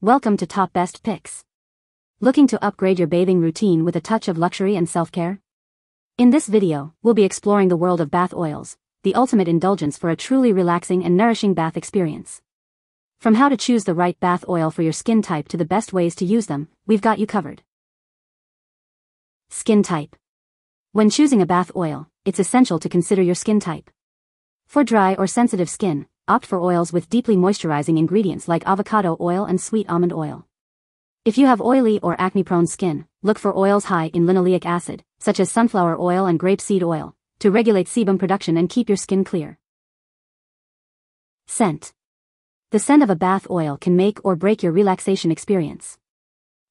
Welcome to Top Best Picks. Looking to upgrade your bathing routine with a touch of luxury and self-care? In this video, we'll be exploring the world of bath oils, the ultimate indulgence for a truly relaxing and nourishing bath experience. From how to choose the right bath oil for your skin type to the best ways to use them, we've got you covered. Skin type. When choosing a bath oil, it's essential to consider your skin type. For dry or sensitive skin, opt for oils with deeply moisturizing ingredients like avocado oil and sweet almond oil. If you have oily or acne-prone skin, look for oils high in linoleic acid, such as sunflower oil and grapeseed oil, to regulate sebum production and keep your skin clear. Scent. The scent of a bath oil can make or break your relaxation experience.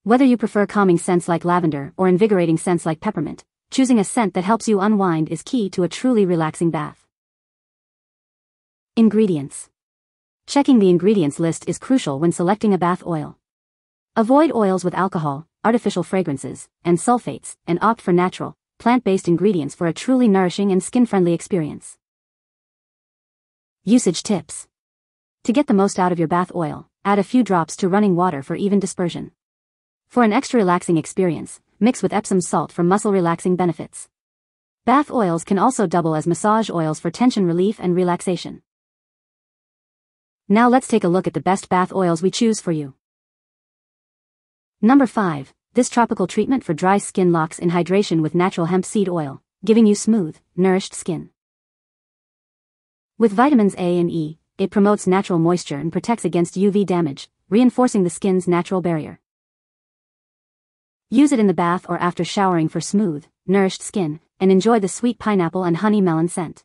Whether you prefer calming scents like lavender or invigorating scents like peppermint, choosing a scent that helps you unwind is key to a truly relaxing bath. Ingredients. Checking the ingredients list is crucial when selecting a bath oil. Avoid oils with alcohol, artificial fragrances, and sulfates, and opt for natural, plant-based ingredients for a truly nourishing and skin-friendly experience. Usage tips. To get the most out of your bath oil, add a few drops to running water for even dispersion. For an extra relaxing experience, mix with Epsom salt for muscle relaxing benefits. Bath oils can also double as massage oils for tension relief and relaxation. Now let's take a look at the best bath oils we choose for you. Number 5. This tropical treatment for dry skin locks in hydration with natural hemp seed oil, giving you smooth, nourished skin. With vitamins A and E, it promotes natural moisture and protects against UV damage, reinforcing the skin's natural barrier. Use it in the bath or after showering for smooth, nourished skin, and enjoy the sweet pineapple and honey melon scent.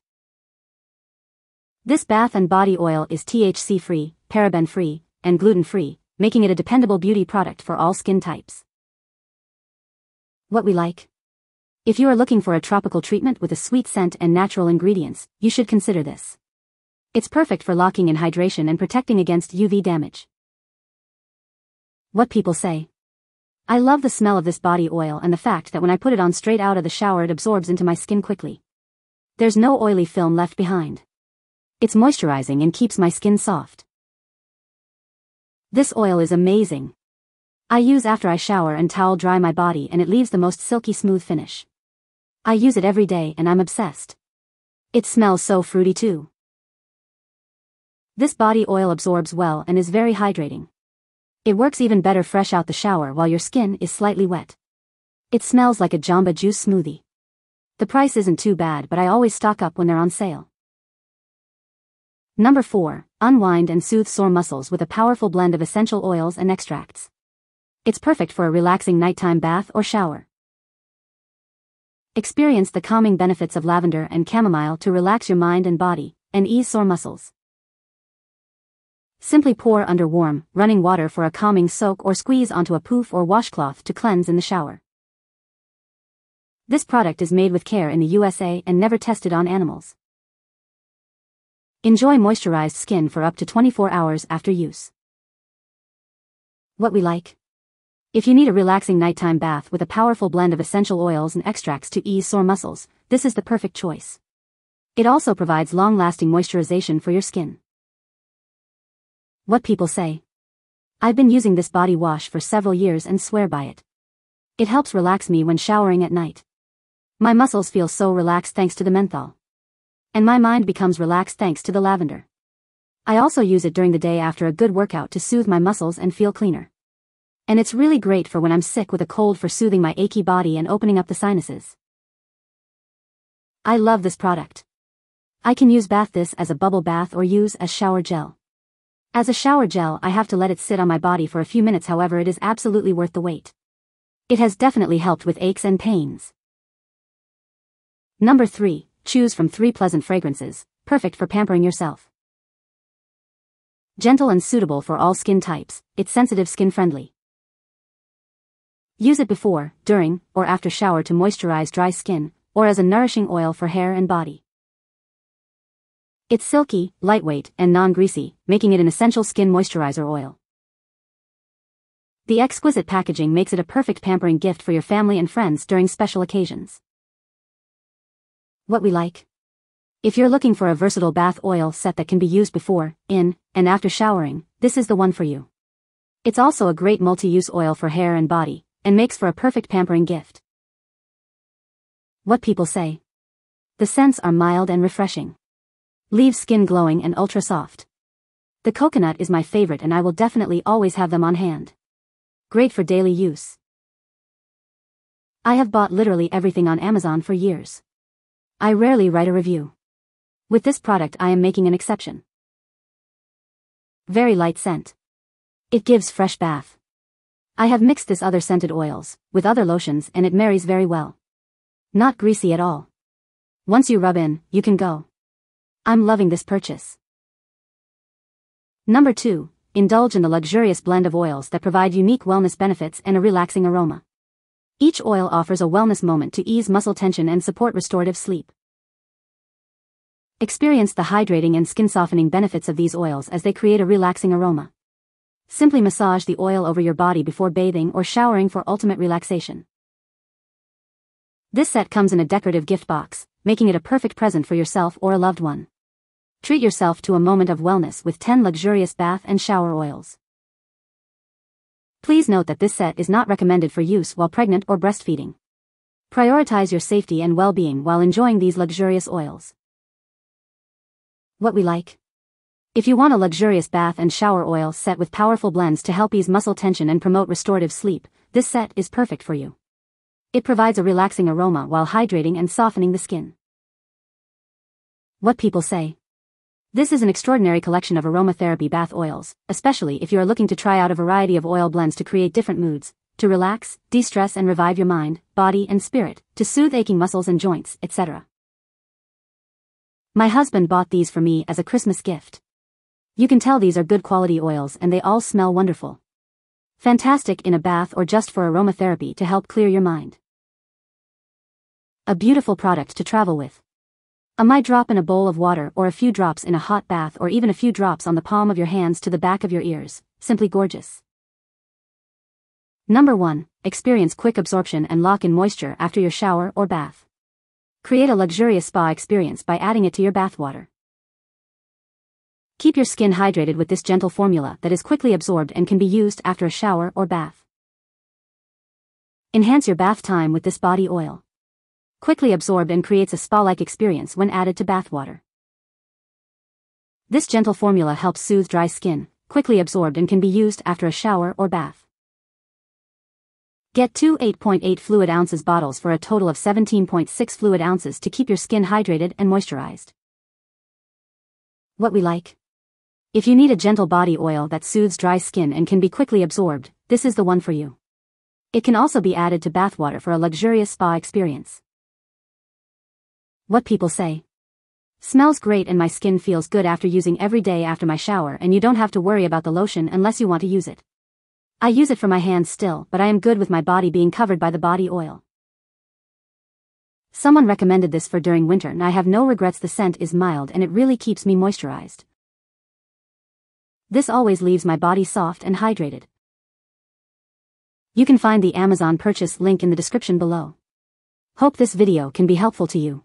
This bath and body oil is THC-free, paraben-free, and gluten-free, making it a dependable beauty product for all skin types. What we like. If you are looking for a tropical treatment with a sweet scent and natural ingredients, you should consider this. It's perfect for locking in hydration and protecting against UV damage. What people say. I love the smell of this body oil and the fact that when I put it on straight out of the shower it absorbs into my skin quickly. There's no oily film left behind. It's moisturizing and keeps my skin soft. This oil is amazing. I use after I shower and towel dry my body and it leaves the most silky smooth finish. I use it every day and I'm obsessed. It smells so fruity too. This body oil absorbs well and is very hydrating. It works even better fresh out the shower while your skin is slightly wet. It smells like a jamba juice smoothie. The price isn't too bad but I always stock up when they're on sale. Number 4. Unwind and soothe sore muscles with a powerful blend of essential oils and extracts. It's perfect for a relaxing nighttime bath or shower. Experience the calming benefits of lavender and chamomile to relax your mind and body, and ease sore muscles. Simply pour under warm, running water for a calming soak or squeeze onto a poof or washcloth to cleanse in the shower. This product is made with care in the USA and never tested on animals. Enjoy moisturized skin for up to 24 hours after use. What we like. If you need a relaxing nighttime bath with a powerful blend of essential oils and extracts to ease sore muscles, this is the perfect choice. It also provides long-lasting moisturization for your skin. What people say. I've been using this body wash for several years and swear by it. It helps relax me when showering at night. My muscles feel so relaxed thanks to the menthol and my mind becomes relaxed thanks to the lavender. I also use it during the day after a good workout to soothe my muscles and feel cleaner. And it's really great for when I'm sick with a cold for soothing my achy body and opening up the sinuses. I love this product. I can use bath this as a bubble bath or use as shower gel. As a shower gel I have to let it sit on my body for a few minutes however it is absolutely worth the wait. It has definitely helped with aches and pains. Number 3. Choose from three pleasant fragrances, perfect for pampering yourself. Gentle and suitable for all skin types, it's sensitive skin friendly. Use it before, during, or after shower to moisturize dry skin, or as a nourishing oil for hair and body. It's silky, lightweight, and non-greasy, making it an essential skin moisturizer oil. The exquisite packaging makes it a perfect pampering gift for your family and friends during special occasions. What we like. If you're looking for a versatile bath oil set that can be used before, in, and after showering, this is the one for you. It's also a great multi-use oil for hair and body, and makes for a perfect pampering gift. What people say. The scents are mild and refreshing. Leave skin glowing and ultra soft. The coconut is my favorite and I will definitely always have them on hand. Great for daily use. I have bought literally everything on Amazon for years. I rarely write a review. With this product I am making an exception. Very light scent. It gives fresh bath. I have mixed this other scented oils, with other lotions and it marries very well. Not greasy at all. Once you rub in, you can go. I'm loving this purchase. Number 2. Indulge in the luxurious blend of oils that provide unique wellness benefits and a relaxing aroma. Each oil offers a wellness moment to ease muscle tension and support restorative sleep. Experience the hydrating and skin softening benefits of these oils as they create a relaxing aroma. Simply massage the oil over your body before bathing or showering for ultimate relaxation. This set comes in a decorative gift box, making it a perfect present for yourself or a loved one. Treat yourself to a moment of wellness with 10 luxurious bath and shower oils. Please note that this set is not recommended for use while pregnant or breastfeeding. Prioritize your safety and well-being while enjoying these luxurious oils. What we like. If you want a luxurious bath and shower oil set with powerful blends to help ease muscle tension and promote restorative sleep, this set is perfect for you. It provides a relaxing aroma while hydrating and softening the skin. What people say. This is an extraordinary collection of aromatherapy bath oils, especially if you are looking to try out a variety of oil blends to create different moods, to relax, de-stress and revive your mind, body and spirit, to soothe aching muscles and joints, etc. My husband bought these for me as a Christmas gift. You can tell these are good quality oils and they all smell wonderful. Fantastic in a bath or just for aromatherapy to help clear your mind. A beautiful product to travel with. A my drop in a bowl of water or a few drops in a hot bath or even a few drops on the palm of your hands to the back of your ears, simply gorgeous. Number 1. Experience quick absorption and lock in moisture after your shower or bath. Create a luxurious spa experience by adding it to your bath water. Keep your skin hydrated with this gentle formula that is quickly absorbed and can be used after a shower or bath. Enhance your bath time with this body oil quickly absorbed and creates a spa-like experience when added to bathwater. This gentle formula helps soothe dry skin, quickly absorbed and can be used after a shower or bath. Get two 8.8 fluid ounces bottles for a total of 17.6 fluid ounces to keep your skin hydrated and moisturized. What we like. If you need a gentle body oil that soothes dry skin and can be quickly absorbed, this is the one for you. It can also be added to bathwater for a luxurious spa experience. What people say. Smells great and my skin feels good after using every day after my shower and you don't have to worry about the lotion unless you want to use it. I use it for my hands still but I am good with my body being covered by the body oil. Someone recommended this for during winter and I have no regrets the scent is mild and it really keeps me moisturized. This always leaves my body soft and hydrated. You can find the Amazon purchase link in the description below. Hope this video can be helpful to you.